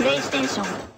プレイステーション。